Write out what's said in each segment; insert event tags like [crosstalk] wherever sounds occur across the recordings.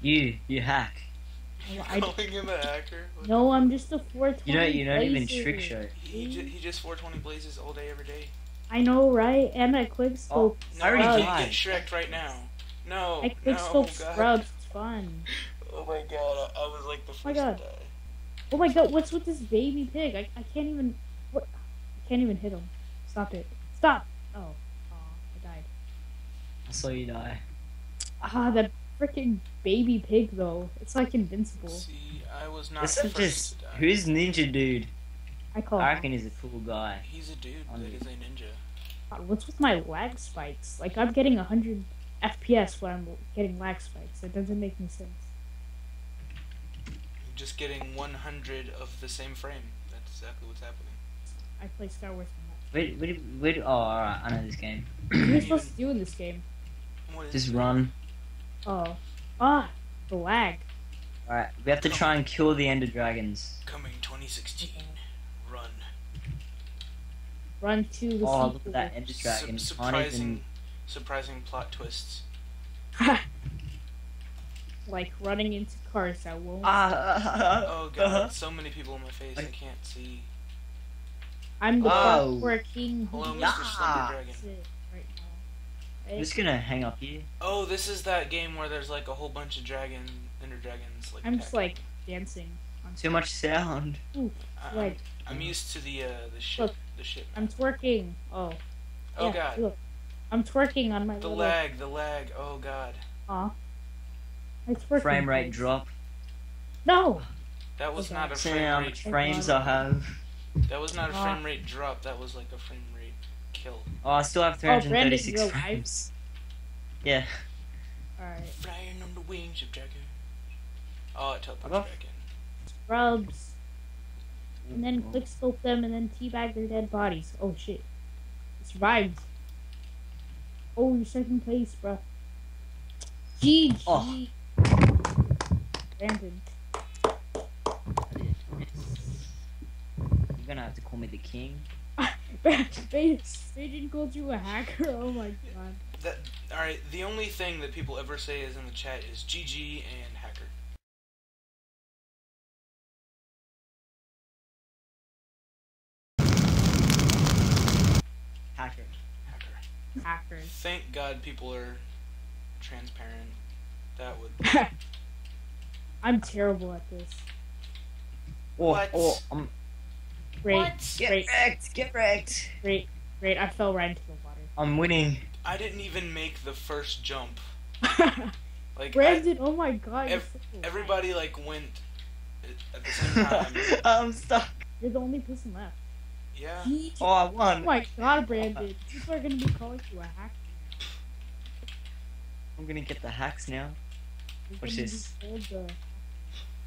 You, you hack. Oh, I, Calling him a hacker? What no, I'm just a 420 You know, you don't even blazer. trick shot. He, he, ju- he just 420 blazes all day, every day. I know, right? And I quick Oh. No, I already you Scrubs. can't died. get Shrek'd right now. No, I quick no, scope God. scrubs. It's fun. Oh my god, I, I was like the first my God. to die. Oh my god, what's with this baby pig? I, I can't even. What? I can't even hit him. Stop it. Stop! Oh. Aw, I died. I saw you die. Ah, that freaking baby pig though. It's like invincible. See, I was not This is just who's Ninja Dude. I call I him. reckon he's a cool guy. He's a dude that is a ninja. God, What's with my lag spikes? Like I'm getting 100 FPS when I'm getting lag spikes. It doesn't make any sense. You're just getting 100 of the same frame. That's exactly what's happening. I play Star Wars so much. Wait, wait, wait. Oh, alright, I know this game. What are you supposed [clears throat] to do in this game? What is Just it? Run. Oh. Ah, the lag. Alright, we have to try and kill the Ender Dragons. Coming 2016. Run. Run to the Oh, look sequel. at that Ender Su- Dragon. Can't surprising, even. surprising plot twists. [laughs] like running into cars that won't. Ah, Oh god, [laughs] uh-huh. so many people in my face. I can't see. I'm the Oh. working. king. who Hello, Yeah. Mr. Slender Dragon. gets it right now. I'm just gonna hang up here. Oh, this is that game where there's like a whole bunch of dragon, ender dragons. Like I'm just like dancing. On Too much sound. Ooh, I- I'm, I'm used to the uh, the ship. Look. The ship. I'm twerking. Oh. Oh yeah, god, Look, I'm twerking on my the little. lag, the lag. Oh god, Aw. I twerking. Frame rate guys. drop. No. that was Okay. not a See frame how rate. much frames I have. That was not a frame rate drop. That was like a frame rate kill. Oh, I still have Oh, 336 you're frames. Yeah. All right. Flying on the wings of dragon. Oh, it teleports Above? back in. Scrubs. And then quick scope them and then teabag their dead bodies. Oh shit. Survived. Oh, you're second place, bro. GG. Oh. Brandon. You're gonna have to call me the king. Satan call you a hacker. Oh my god. That all right. The only thing that people ever say is in the chat is GG and hacker. Hacker. Hacker. Hackers. Thank God people are transparent. That would. [laughs] I'm terrible at this. Oh, What? oh, um, Great, What? get great, wrecked, get wrecked. great, great. I fell right into the water. I'm winning. I didn't even make the first jump. water. [laughs] Like I, Brandon, oh my god. Ev- so everybody like went at- at the same [laughs] time. I'm stuck. You're the only person left. Yeah. He- Oh, I won. Oh won. my god, Brandon. People are gonna be calling you a hacker. I'm gonna get the hacks now. You're What's gonna this? the-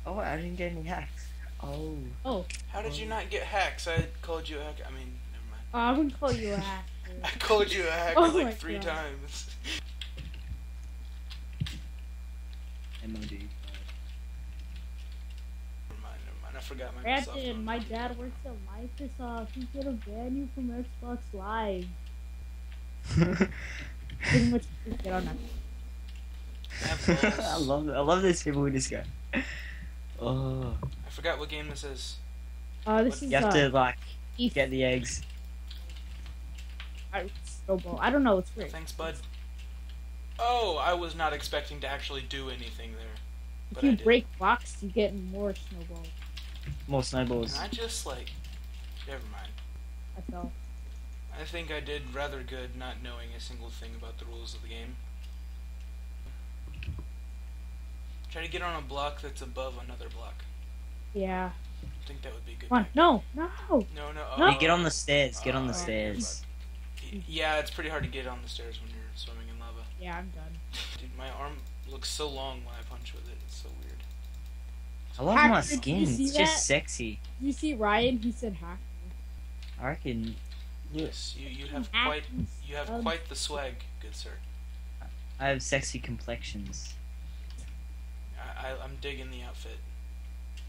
Oh, I didn't get any hacks. Oh. Oh, How did you not get hacks? I called you a hack. I mean, never mind. oh, I'm gonna call you a [laughs] hack. I called you a hacker [laughs] Oh like three God. times. MOD. Never mind, never mind. I forgot my Brandon, my dad works at Microsoft. He's gonna ban you from Xbox Live. [laughs] Pretty much get on that. I love I love this people with this guy. Oh, I forgot what game this is. Uh, this You you have uh, to like Eth- get the eggs. Snowball. I don't know. It's weird. Thanks, bud. Oh, I was not expecting to actually do anything there. If But you I break blocks, you get more snowballs. More snowballs. And I just like. Never mind. I fell. I think I did rather good not knowing a single thing about the rules of the game. Try to get on a block that's above another block. Yeah. I think that would be a good. Come on. tactic. No. No. No, no. No. Hey, get on the stairs. Get on the Oh, stairs. Yeah, it's pretty hard to get on the stairs when you're swimming in lava. Yeah, I'm done. [laughs] Dude, my arm looks so long when I punch with it. It's so weird. I love Hacker, my skin. It's that? just sexy. You see Ryan? He said hacker. I reckon. Yes, you, you have quite you have quite the swag, good sir. I have sexy complexions. I, I I'm digging the outfit.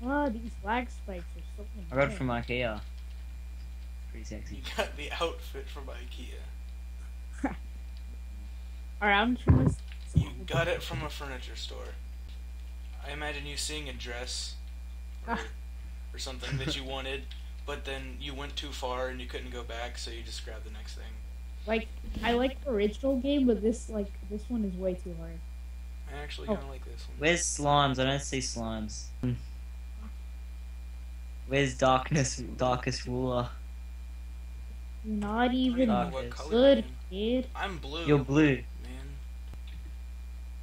Oh, these lag spikes are so annoying. I got it from IKEA. Pretty sexy. You got the outfit from IKEA. Alright, I'm trying. You got it from a furniture store. I imagine you seeing a dress or, Ah. or something that you [laughs] wanted, but then you went too far and you couldn't go back, so you just grabbed the next thing. Like I like the original game, but this like this one is way too hard. I actually Oh. kind of like this one. Where's slimes? I don't see slimes. Where's darkness? Darkest ruler. You're not even know Darkest. good, I kid. I'm blue. You're blue. man.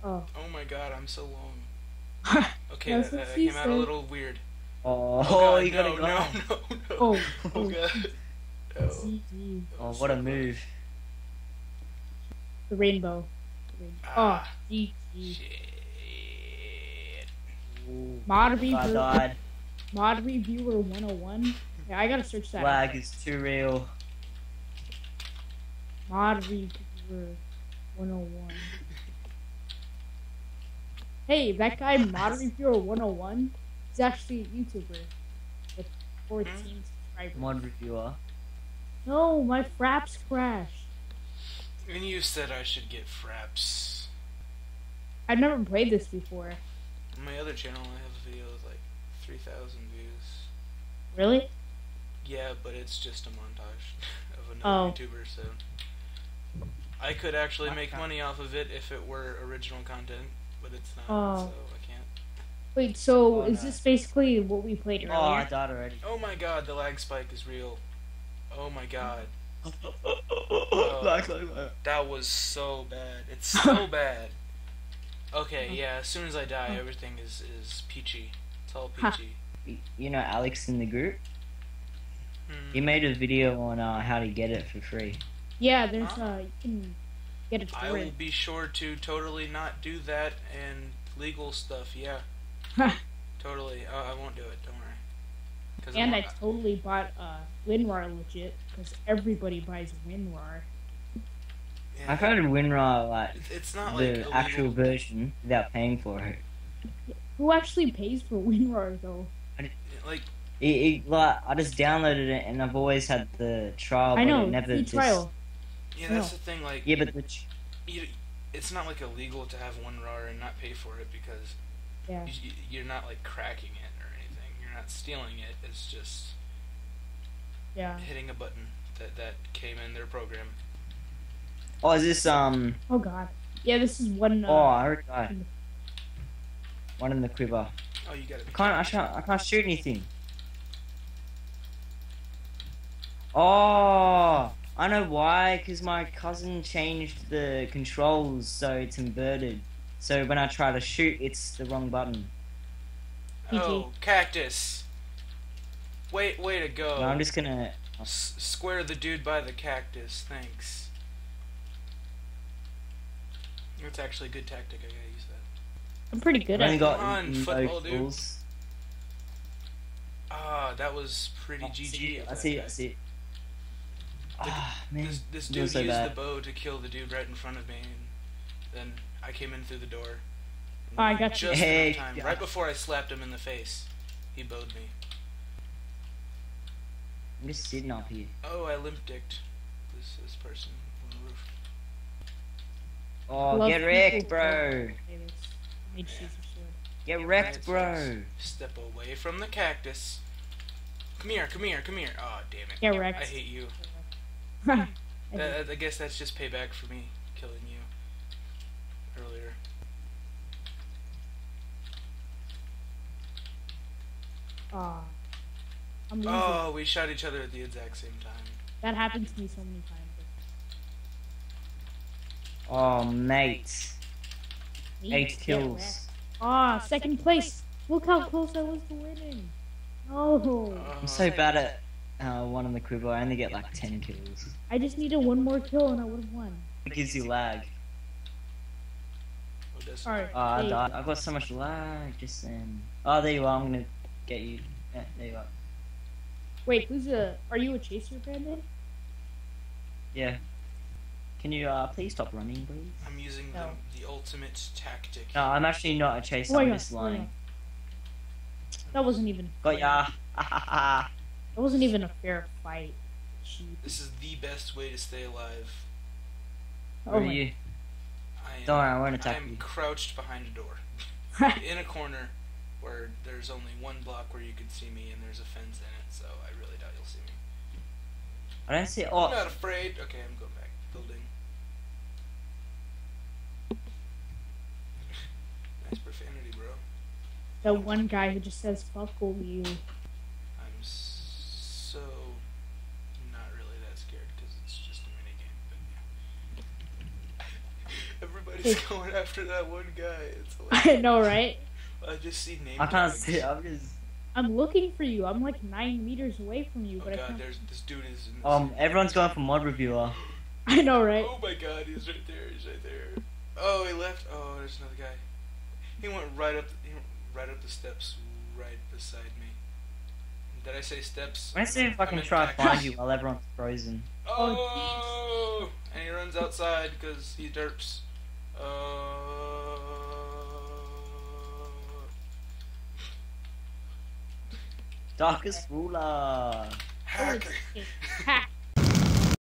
Oh, Oh my god, I'm so long. [laughs] Okay, that, that she came out a little weird. Oh, [laughs] God, you gotta no, go. no, no, no. oh, Oh oh, god. No. Oh, what a move. The rainbow. The rainbow. Oh, Ah, GG. shit. Mod I reviewer, died. Mod reviewer 101. Yeah, I gotta search that. Lag is too real. Mod reviewer 101. Hey, that guy Mod reviewer 101 is actually a YouTuber with 14 hmm? subscribers. Mod reviewer. No, my fraps crashed. And you said I should get fraps. I've never played this before. On my other channel, I have a video with like 3,000 views. Really? Yeah, but it's just a montage of another Oh. YouTuber, so. I could actually make money off of it if it were original content, but it's not, Oh. so I can't. Wait, so Oh, is no. this basically what we played earlier? Oh, I earlier? died already. Oh my god, the lag spike is real. Oh my god. [laughs] Lag, lag, lag. That was so bad. It's [laughs] so bad. Okay, yeah, as soon as I die, everything is, is peachy. It's all Ha. You know Alex in the group? Hmm. He made a video on uh, how to get it for free. Yeah, there's Huh? uh, you can get it I for will be sure to totally not do that and legal stuff, yeah. Totally. Uh, I won't do it, don't worry. And I I'm- totally bought uh, WinRAR legit because everybody buys WinRAR. yeah, I've heard of WinRAR like It's, it's not the illegal. actual version without paying for it. Who actually pays for [laughs] WinRAR though? Like, It, it, like I just downloaded it and I've always had the trial. I but know, it never free just, trial. yeah, that's No. the thing. Like, Yeah, but the ch- you, it's not like illegal to have WinRAR and not pay for it because Yeah. you, you're not like cracking it or anything. You're not stealing it. It's just Yeah. hitting a button that that came in their program. oh, is this um? Oh god. Yeah, this is one. Uh, Oh, I already died. One in the quiver. Oh, you got it. I can't. I can't. I can't shoot anything. Oh, I know why. Because my cousin changed the controls so it's inverted. So when I try to shoot, it's the wrong button. Oh, cactus. Wait, way to go. No, I'm just gonna. S- square the dude by the cactus. Thanks. That's actually a good tactic. I gotta use that. I'm pretty good I've only at. got on, no football dude. kills. Ah, that was pretty Oh, I GG. see, I see. I see. Ah man, This, this I'm dude so used bad. the bow to kill the dude right in front of me, and then I came in through the door. Oh, I got you. Just Hey, in time, yeah. right before I slapped him in the face, he bowed me. I'm just sitting up here. Oh, I limp dicked this this person on the roof. Oh, Love get people wrecked, bro. play this. Caesar sword. Get wrecked, bro. Step away from the cactus. Come here, come here, come here. Oh, damn it. Get wrecked. I hate you. [laughs] I uh, I guess that's just payback for me killing you earlier. Aw. Oh, we shot each other at the exact same time. That happened to me so many times. Oh, mate. Me, Eight kills. wrecked. Ah, second place. Look how close I was to winning. Oh, I'm so bad at uh, one on the quiver. I only get like 10 kills. I just needed one more kill and I would have won. It gives you lag. Oh, does- Alright. Oh, I died. I've got so much lag just then. Oh, there you are. I'm gonna get you. Yeah, there you are. Wait, who's a. Are you a chaser, Brandon? Yeah. Can you uh, please stop running, please? I'm using No. the, the ultimate tactic. No, I'm actually not a chaser. Oh my I'm just lying. That wasn't even. Got ya. Ha ha ha. That wasn't even a fair fight. Cheap. This is the best way to stay alive. Oh Where are my. you? I am, Don't worry, I won't attack I'm you. crouched behind a door. [laughs] in a corner where there's only one block where you can see me, and there's a fence in it, so I really doubt you'll see me. I don't see. I'm Oh, not afraid. Okay, I'm going back. Building. nice profanity, bro. The one guy who just says "fuck all you." I'm so not really that scared because it's just a mini game. But yeah. [laughs] Everybody's going after that one guy. It's [laughs] I know, right? I just see name I can't tags. see. I'm just. I'm looking for you. I'm like nine meters away from you, Oh but I can't. there's this dude is. In this Um, everyone's going for mod reviewer. [laughs] I know, right? Oh my god, he's right there. He's right there. Oh, he left. Oh, there's another guy. He went right up. He went right up the steps, right beside me. Did I say steps? Let's see if I I can meant try to find you [laughs] while everyone's frozen. Oh, and he runs outside because he derps. Uh, Darkest ruler. hack. [laughs] Ha!